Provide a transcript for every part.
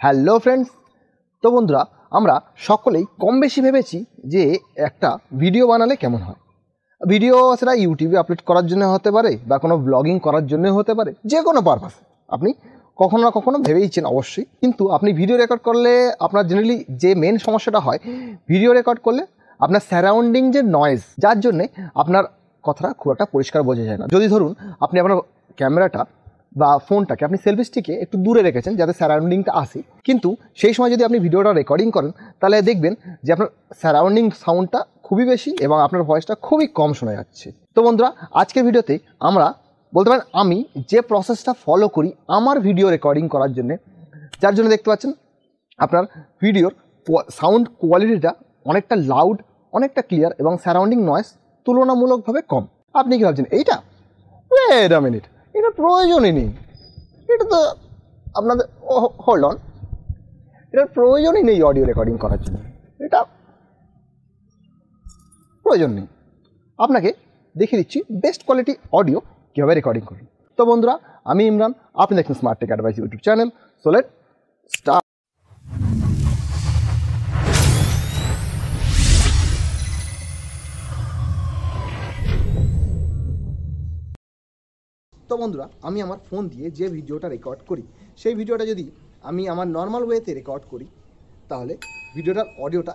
Hello friends. তো বন্ধুরা, আমরা সকলেই কম বেশি ভেবেছি যে একটা ভিডিও বানালে কেমন হয়। ভিডিও সেটা ইউটিউবে আপলোড করার জন্য হতে পারে বা কোনো ব্লগিং করার জন্য হতে পারে, যে কোনো পারপাস আপনি কখনো না কখনো ভেবেইছেন অবশ্যই। কিন্তু আপনি ভিডিও রেকর্ড করলে আপনার জেনারেলি যে মেন সমস্যাটা হয় ভিডিও রেকর্ড করলে আপনার স্যারাউন্ডিং যে নয়েজ যার জন্যে আপনার কথাটা খুব একটা পরিষ্কার বোঝা যায় না। যদি ধরুন, আপনি আপনার ক্যামেরাটা বা ফোনটাকে আপনি সেলফি স্টিকে একটু দূরে রেখেছেন যাতে সারাউন্ডিংটা আসে। কিন্তু সেই সময় যদি আপনি ভিডিওটা রেকর্ডিং করেন, তাহলে দেখবেন যে আপনার সারাউন্ডিং সাউন্ডটা খুবই বেশি এবং আপনার ভয়েসটা খুবই কম শোনা যাচ্ছে। তো বন্ধুরা, আজকের ভিডিওতে আমরা বলতে পারেন আমি যে প্রসেসটা ফলো করি আমার ভিডিও রেকর্ডিং করার জন্যে, যার জন্য দেখতে পাচ্ছেন আপনার ভিডিওর সাউন্ড কোয়ালিটিটা অনেকটা লাউড অনেকটা ক্লিয়ার এবং সারাউন্ডিং নয়েস তুলনামূলকভাবে কম। আপনি কি ভাবছেন, এইটা? ওয়েট আ মিনিট এটা প্রয়োজনই নেই। এটা তো আপনাদের হোল্ড অন এটার প্রয়োজনই নেই অডিও রেকর্ডিং করার জন্য। এটা প্রয়োজন নেই। আপনাকে দেখিয়ে দিচ্ছি বেস্ট কোয়ালিটি অডিও কীভাবে রেকর্ডিং করুন। তো বন্ধুরা, আমি ইমরান, আপনি দেখছেন smart tech advice YouTube channel so let start তো বন্ধুরা, আমি আমার ফোন দিয়ে যে ভিডিওটা রেকর্ড করি, সেই ভিডিওটা যদি আমি আমার নর্মাল ওয়েতে রেকর্ড করি, তাহলে ভিডিওটার অডিওটা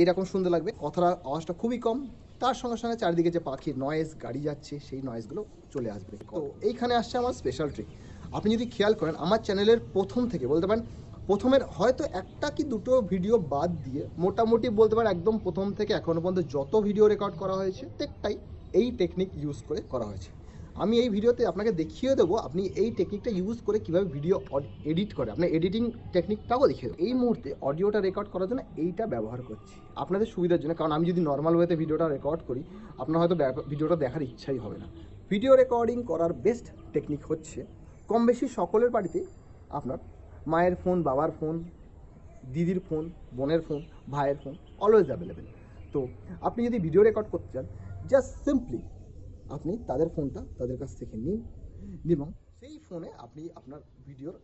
এইরকম শুনতে লাগবে। কথার আওয়াজটা খুবই কম, তার সঙ্গে সঙ্গে চারিদিকে যে পাখির নয়েজ গাড়ি যাচ্ছে, সেই নয়েজগুলো চলে আসবে। তো এইখানে আসছে আমার স্পেশাল ট্রিক আপনি যদি খেয়াল করেন, আমার চ্যানেলের প্রথম থেকে বলতে পারেন, প্রথমের হয়তো একটা কি দুটো ভিডিও বাদ দিয়ে মোটামুটি বলতে পারেন একদম প্রথম থেকে এখনও পর্যন্ত যত ভিডিও রেকর্ড করা হয়েছে, প্রত্যেকটাই এই টেকনিক ইউজ করে করা হয়েছে। আমি এই ভিডিওতে আপনাকে দেখিয়ে দেবো আপনি এই টেকনিকটা ইউজ করে কীভাবে ভিডিও এডিট করে। আপনার এডিটিং টেকনিকটাও দেখিয়ে দেবো। এই মুহূর্তে অডিওটা রেকর্ড করার জন্য এইটা ব্যবহার করছি। আপনাদের সুবিধার জন্য, কারণ আমি যদি নর্মাল ওয়েতে ভিডিওটা রেকর্ড করি, আপনার হয়তো ভিডিওটা দেখার ইচ্ছাই হবে না। ভিডিও রেকর্ডিং করার বেস্ট টেকনিক হচ্ছে, কম বেশি সকলের বাড়িতে আপনার মায়ের ফোন বাবার ফোন দিদির ফোন বোনের ফোন ভাইয়ের ফোন অলওয়েজ অ্যাভেলেবেল তো আপনি যদি ভিডিও রেকর্ড করতে চান জাস্ট সিম্পলি আপনি তাদের ফোনটা তাদের কাছ থেকে নিন। এবং সেই ফোনে আপনি আপনার ভিডিওর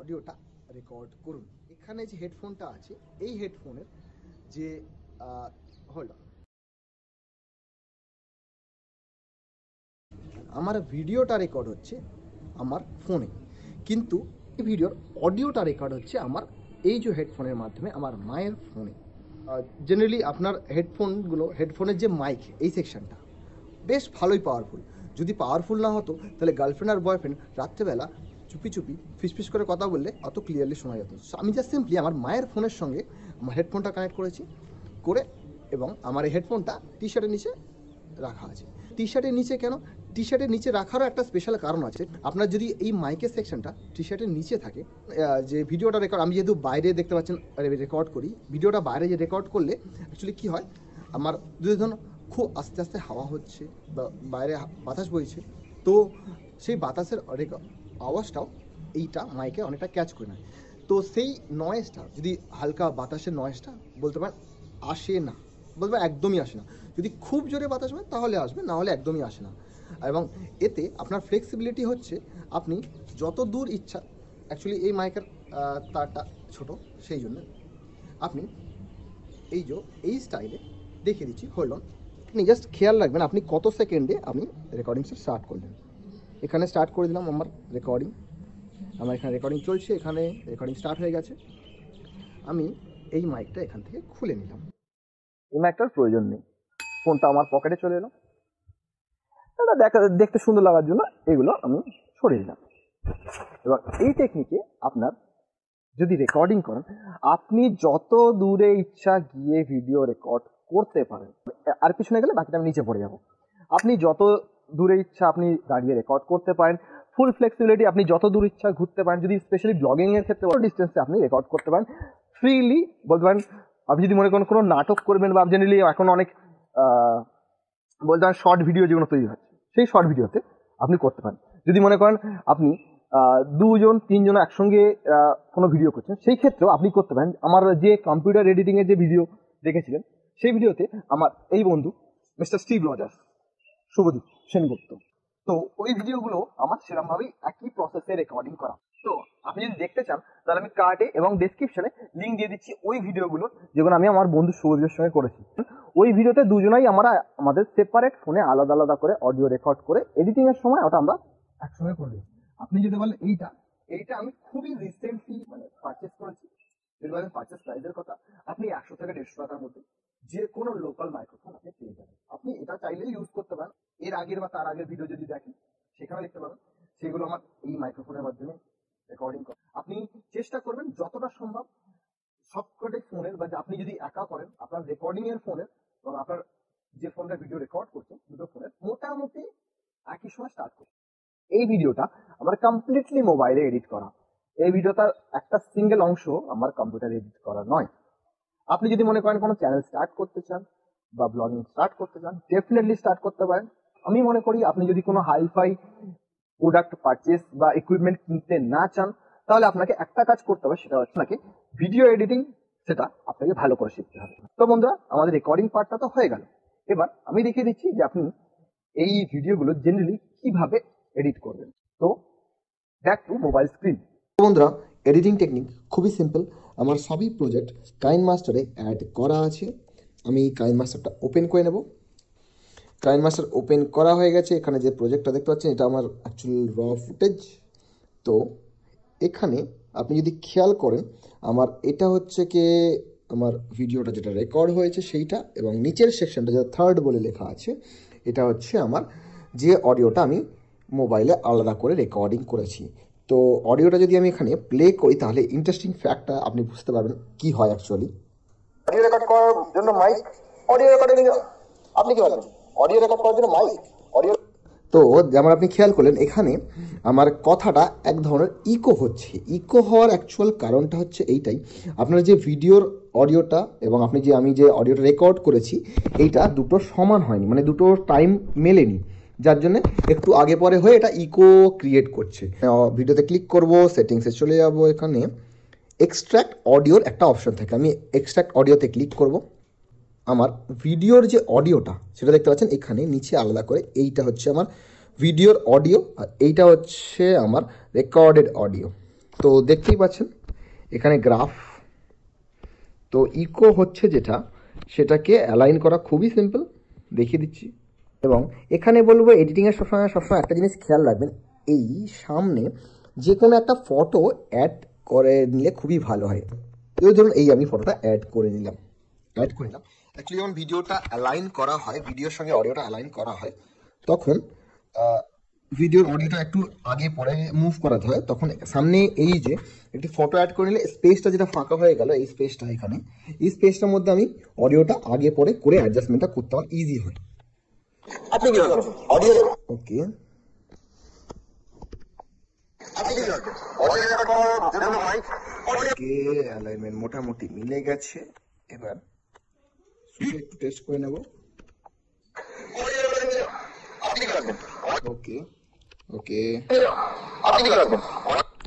অডিওটা রেকর্ড করুন। এখানে যে হেডফোনটা আছে, এই হেডফোনের যে হোল্ড আমার ভিডিওটা রেকর্ড হচ্ছে আমার ফোনে। কিন্তু এই ভিডিওর অডিওটা রেকর্ড হচ্ছে আমার এই যে হেডফোনের মাধ্যমে আমার মায়ের ফোনে। জেনারেলি আপনার হেডফোনগুলো হেডফোনের যে মাইক এই সেকশনটা বেশ ভালোই পাওয়ারফুল যদি পাওয়ারফুল না হতো, তাহলে গার্লফ্রেন্ড আর বয়ফ্রেন্ড রাত্রেবেলা চুপি চুপি, ফিসফিস করে কথা বললে অত ক্লিয়ারলি শোনা যেত। আমি জাস্ট সিম্পলি আমার মায়ের ফোনের সঙ্গে আমার হেডফোনটা কানেক্ট করেছি, করে এবং আমার এই হেডফোনটা টি শার্টের নিচে রাখা আছে। টি শার্টের নিচে কেন? টি শার্টের নিচে রাখারও একটা স্পেশাল কারণ আছে। আপনার যদি এই মাইকের সেকশনটা টি শার্টের নিচে থাকে যে ভিডিওটা রেকর্ড আমি যেহেতু বাইরে দেখতে পাচ্ছেন রেকর্ড করি ভিডিওটা বাইরে যে রেকর্ড করলে অ্যাকচুয়ালি কী হয়? আমার যদি ধরুন খুব আস্তে আস্তে হাওয়া হচ্ছে বা বাইরে বাতাস বইছে, তো সেই বাতাসের রেক- আওয়াজটাও এইটা মাইকে অনেকটা ক্যাচ করে নেয়। তো সেই নয়েজটা যদি হালকা বাতাসের নয়েজটা বলতে পারেন, আসে না। বলতে পারেন একদমই আসে না। যদি খুব জোরে বাতাস হয়, তাহলে আসবে, না হলে একদমই আসে না। এবং এতে আপনার ফ্লেক্সিবিলিটি হচ্ছে, আপনি যত দূর ইচ্ছা অ্যাকচুয়ালি এই মাইকের তারটা ছোট, সেই জন্য আপনি এই যে, এই স্টাইলে দেখিয়ে দিচ্ছি। হোল্ড অন আপনি জাস্ট খেয়াল রাখবেন, আপনি কত সেকেন্ডে আপনি রেকর্ডিংসটা স্টার্ট করলেন। এখানে স্টার্ট করে দিলাম আমার রেকর্ডিং আমার এখানে রেকর্ডিং চলছে, এখানে রেকর্ডিং স্টার্ট হয়ে গেছে। আমি এই মাইকটা এখান থেকে খুলে নিলাম। এই মাইকটার প্রয়োজন নেই। ফোনটা আমার পকেটে চলে এলো। এটা দেখা, দেখতে সুন্দর লাগার জন্য এগুলো আমি সরিয়ে দিলাম। এবার এই টেকনিকে আপনার যদি রেকর্ডিং করেন, আপনি যত দূরে ইচ্ছা গিয়ে ভিডিও রেকর্ড করতে পারেন আর পিছনে গেলে বাকিটা আমি নিচে পড়ে যাব। আপনি যত দূরে ইচ্ছা আপনি দাঁড়িয়ে রেকর্ড করতে পারেন। ফুল ফ্লেক্সিবিলিটি আপনি যত দূর ইচ্ছা ঘুরতে পারেন। যদি স্পেশালি ব্লগিং এর ক্ষেত্রে ডিস্টেন্সে আপনি রেকর্ড করতে পারেন। ফ্রিলি বলতে পারেন, আপনি যদি মনে করেন কোনো নাটক করবেন বা জেনারেলি এখন অনেক বলতে পারেন শর্ট ভিডিও যেগুলো তৈরি হচ্ছে সেই শর্ট ভিডিওতে আপনি করতে পারেন। যদি মনে করেন আপনি দুজন, তিনজন একসঙ্গে কোনো ভিডিও করছেন, সেই ক্ষেত্রেও আপনি করতে পারেন। আমার যে কম্পিউটার এডিটিংয়ের যে ভিডিও দেখেছিলেন সেই ভিডিওতে আমার এই বন্ধু, mister Steve Rogers, Shubhadeep Sengupta. তো ওই ভিডিওগুলো আমার সেরকমভাবেই একই প্রসেসে রেকর্ডিং করা। তো আপনি যদি দেখতে চান, তাহলে আমি কার্ডে এবং ডেসক্রিপশনে লিঙ্ক দিয়ে দিচ্ছি ওই ভিডিওগুলো যেগুলো আমি আমার বন্ধু সৌরভের সঙ্গে করেছি। ওই ভিডিওতে দুজনাই আমরা আমাদের সেপারেট ফোনে আলাদা আলাদা করে অডিও রেকর্ড করে এডিটিং এর সময় ওটা আমরা একসঙ্গে করে দিই। আপনি যদি বলেন এইটা এইটা আমি খুবই রিসেন্টলি মানে পারচেস করেছি। যদি বলেন পারচেস প্রাইসের কথা, আপনি একশো থেকে দেড়শো টাকার মধ্যে যে কোনো লোকাল মাইক্রোফোন আপনি পেয়ে যাবেন। আপনি এটা চাইলে ইউজ করতে পারেন। এর আগের বা তার আগের ভিডিও যদি দেখেন, সেখানে দেখতে পাবেন। সেগুলো আমার এই মাইক্রোফোনের মাধ্যমে রেকর্ডিং করেন আপনি চেষ্টা করবেন যতটা সম্ভব সবকটি ফোনের বা আপনি যদি একা করেন, আপনার রেকর্ডিং এর ফোনের এবং আপনার যে ফোনটা ভিডিও রেকর্ড করছেন, দুটো ফোনের মোটামুটি একই সময় স্টার্ট করুন। এই ভিডিওটা আমার কমপ্লিটলি মোবাইলে এডিট করা। এই ভিডিওটার একটা সিঙ্গেল অংশ আমার কম্পিউটারে এডিট করা নয়। আপনি যদি মনে করেন কোনো চ্যানেল স্টার্ট করতে চান বা ব্লগিং স্টার্ট করতে চান ডেফিনেটলি স্টার্ট করতে পারেন। আমি মনে করি আপনি যদি কোনো হাইফাই প্রোডাক্ট পারচেস বা ইকুইপমেন্ট কিনতে না চান, তাহলে আপনাকে একটা কাজ করতে হবে, সেটা হচ্ছে আপনাকে ভিডিও এডিটিং সেটা আপনাকে ভালো করে শিখতে হবে। তো বন্ধুরা, আমাদের রেকর্ডিং পার্টটা তো হয়ে গেল। এবার আমি দেখিয়ে দিচ্ছি যে আপনি এই ভিডিওগুলো জেনারেলি কীভাবে এডিট করবেন। তো ব্যাক টু মোবাইল স্ক্রিন বন্ধুরা এডিটিং টেকনিক খুবই সিম্পল আমার সবই প্রজেক্ট কাইন মাস্টারে অ্যাড করা আছে। আমি কাইন মাস্টারটা ওপেন করে নেব। কাইন মাস্টার ওপেন করা হয়ে গেছে। এখানে যে প্রজেক্টটা দেখতে পাচ্ছেন এটা আমার অ্যাকচুয়াল র ফুটেজ তো এখানে আপনি যদি খেয়াল করেন আমার এটা হচ্ছে কি আমার ভিডিওটা যেটা রেকর্ড হয়েছে সেইটা এবং নিচের সেকশনটা যেটা থার্ড বলে লেখা আছে এটা হচ্ছে আমার যে অডিওটা আমি মোবাইলে আলাদা করে রেকর্ডিং করেছি। তো অডিওটা যদি আমি এখানে প্লে করি তাহলে ইন্টারেস্টিং ফ্যাক্টটা আপনি বুঝতে পারবেন কি হয় অ্যাকচুয়ালি অডিও রেকর্ড করার জন্য মাইক অডিও রেকর্ডিং আপনি কি বলবেন অডিও রেকর্ড করার জন্য মাইক অডিও তো যেমন আপনি খেয়াল করলেন এখানে আমার কথাটা এক ধরনের ইকো হচ্ছে। ইকো হওয়ার অ্যাকচুয়াল কারণটা হচ্ছে এইটাই। আপনার যে ভিডিওর অডিওটা এবং আপনি যে আমি যে অডিওটা রেকর্ড করেছি এইটা দুটো সমান হয়নি। মানে দুটো টাইম মেলেনি। যার জন্য একটু আগে পরে হয়ে এটা ইকো ক্রিয়েট করছে। ভিডিওতে ক্লিক করব সেটিংসে চলে যাব এখানে। এক্সট্র্যাক্ট অডিওর একটা অপশন থাকে। আমি এক্সট্র্যাক্ট অডিওতে ক্লিক করব। আমার ভিডিওর যে অডিওটা সেটা দেখতে পাচ্ছেন এখানে নিচে আলাদা করে এইটা হচ্ছে আমার ভিডিওর অডিও আর এইটা হচ্ছে আমার রেকর্ডেড অডিও তো দেখতেই পাচ্ছেন, এখানে গ্রাফ তো ইকো হচ্ছে যেটা, সেটাকে অ্যালাইন করা খুবই সিম্পল দেখিয়ে দিচ্ছি। এবং এখানে বলব এডিটিংয়ের সবসময় সবসময় একটা জিনিস খেয়াল রাখবেন, এই সামনে যে কোনো একটা ফটো অ্যাড করে নিলে খুবই ভালো হয়। এই ধরুন, এই আমি ফটোটা অ্যাড করে নিলাম। অ্যাড করে নিলাম। অ্যাকচুয়ালি যখন ভিডিওটা অ্যালাইন করা হয়, ভিডিওর সঙ্গে অডিওটা অ্যালাইন করা হয়, তখন ভিডিওর অডিওটা একটু আগে পরে মুভ করাতে হয়, তখন সামনে এই যে একটি ফটো অ্যাড করে নিলে স্পেসটা যেটা ফাঁকা হয়ে গেল, এই স্পেসটা এখানে, এই স্পেসটার মধ্যে আমি অডিওটা আগে পরে করে অ্যাডজাস্টমেন্টটা করতে আমার ইজি হয়। আপনি কি অডিও ওকে। অ্যালাইনমেন্ট মোটামুটি মিলে গেছে। এবার একটু টেস্ট করে নেব। ওকে ওকে।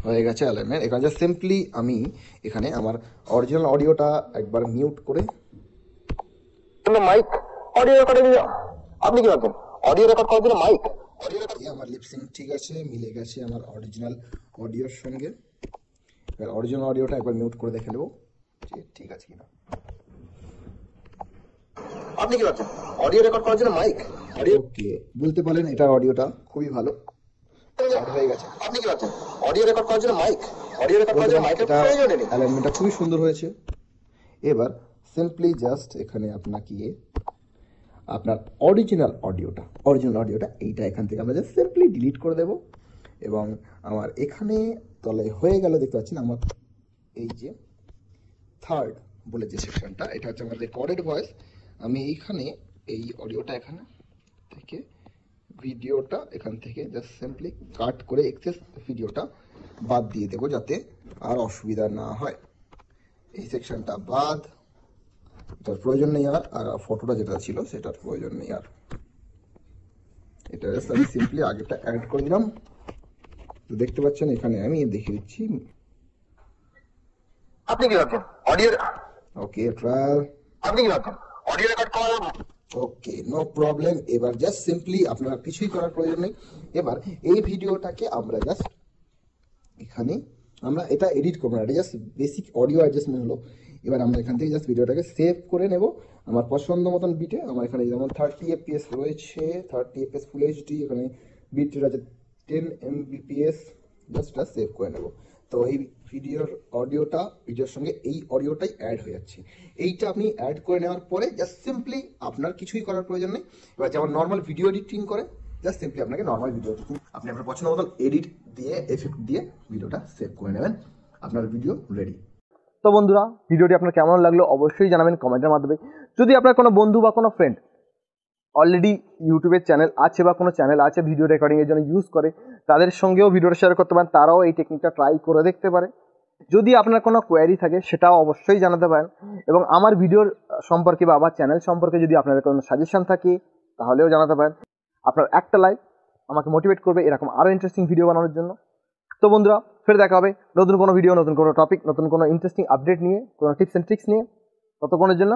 হয়ে গেছে অ্যালাইনমেন্ট এখানে জাস্ট সিম্পলি আমি এখানে আমার অরিজিনাল অডিওটা একবার মিউট করে মাইক অডিও রেকর্ডিং আপনি কি ভাবছেন? অডিও রেকর্ড করার জন্য মাইক অডিও রেকর্ড এই আমার লিপসিং ঠিক আছে মিলে গেছে আমার অরিজিনাল অডিওর সঙ্গে। এবার অরিজিনাল অডিওটা একবার মিউট করে দেখে নেব। যে ঠিক আছে কিনা। আপনি কি ভাবছেন? অডিও রেকর্ড করার জন্য মাইক অডিও ওকে বলতে পারেন এটার অডিওটা খুবই ভালো। হয়ে গেছে। আপনি কি ভাবছেন? অডিও রেকর্ড করার জন্য মাইক অডিও রেকর্ড করার জন্য মাইকের এটা প্রয়োজন নেই। অ্যালাইনমেন্টটা খুবই সুন্দর হয়েছে। এবার সিম্পলি জাস্ট এখানে আপনাকে আপনার অরিজিনাল অডিওটা অরিজিনাল অডিওটা এইটা এখান থেকে আমরা জাস্ট সিম্পলি ডিলিট করে দেব। এবং আমার এখানে তলে হয়ে গেল, দেখতে পাচ্ছেন আমার এই যে থার্ড বলে যে সেকশনটা এটা হচ্ছে আমার রেকর্ডেড ভয়েস আমি এইখানে এই অডিওটা এখানে থেকে ভিডিওটা এখান থেকে জাস্ট সিম্পলি কাট করে এক্সেস ভিডিওটা বাদ দিয়ে দেবো যাতে আর অসুবিধা না হয়। এই সেকশনটা বাদ। এটার প্রয়োজন নেই আর আর ফটোটা যেটা ছিল সেটার প্রয়োজন নেই আর। এটা আমি সিম্পলি আগেটা অ্যাড করে দিলাম। তো দেখতে পাচ্ছেন এখানে আমি দেখিয়ে দিচ্ছি। আপনি কি ভাবছেন? অডিও ওকে ট্রায়াল আপনি কি ভাবছেন? অডিও রেকর্ড করার ওকে নো প্রবলেম এবার জাস্ট সিম্পলি আপনার কিছুই করার প্রয়োজন নেই। এবার এই ভিডিওটাকে আমরা জাস্ট এখানে আমরা এটা এডিট করব না। এটা জাস্ট বেসিক অডিও অ্যাডজাস্টমেন্ট হলো। এবার আমরা এখান থেকে জাস্ট ভিডিওটাকে সেভ করে নেব। আমার পছন্দ মতন বিটে আমার এখানে যেমন থার্টি এফপিএস রয়েছে থার্টি এফপিএস ফুল এইচডি এখানে বিট আছে টেন এমবিপিএস জাস্ট সেভ করে নেব। তো এই ভিডিওর অডিওটা ভিডিওর সঙ্গে এই অডিওটাই অ্যাড হয়ে যাচ্ছে। এইটা আপনি অ্যাড করে নেওয়ার পরে জাস্ট সিম্পলি আপনার কিছুই করার প্রয়োজন নেই। এবার যেমন নর্মাল ভিডিও এডিটিং করে জাস্ট সিম্পলি আপনাকে নর্মাল ভিডিও এডিটিং আপনি আপনার পছন্দ মতন এডিট দিয়ে এফেক্ট দিয়ে ভিডিওটা সেভ করে নেবেন। আপনার ভিডিও রেডি তো বন্ধুরা, ভিডিওটি আপনার কেমন লাগল অবশ্যই জানাবেন কমেন্টের মাধ্যমে। যদি আপনার কোনো বন্ধু বা কোনো ফ্রেন্ড অলরেডি ইউটিউবের চ্যানেল আছে বা কোনো চ্যানেল আছে ভিডিও রেকর্ডিংয়ের জন্য ইউজ করে, তাদের সঙ্গেও ভিডিওটা শেয়ার করতে পারেন, তারাও এই টেকনিকটা ট্রাই করে দেখতে পারে। যদি আপনার কোনো কোয়ারি থাকে, সেটাও অবশ্যই জানাতে পারেন এবং আমার ভিডিওর সম্পর্কে বা আমার চ্যানেল সম্পর্কে যদি আপনাদের কোনো সাজেশন থাকে, তাহলেও জানাতে পারেন। আপনার একটা লাইক আমাকে মোটিভেট করবে, এরকম আরও ইন্টারেস্টিং ভিডিও বানানোর জন্য। তো বন্ধুরা, ফের দেখা হবে নতুন কোনো ভিডিও নতুন কোনো টপিক নতুন কোনো ইন্টারেস্টিং আপডেট নিয়ে, কোনো টিপস অ্যান্ড ট্রিক্স নিয়ে। ততক্ষণের জন্য।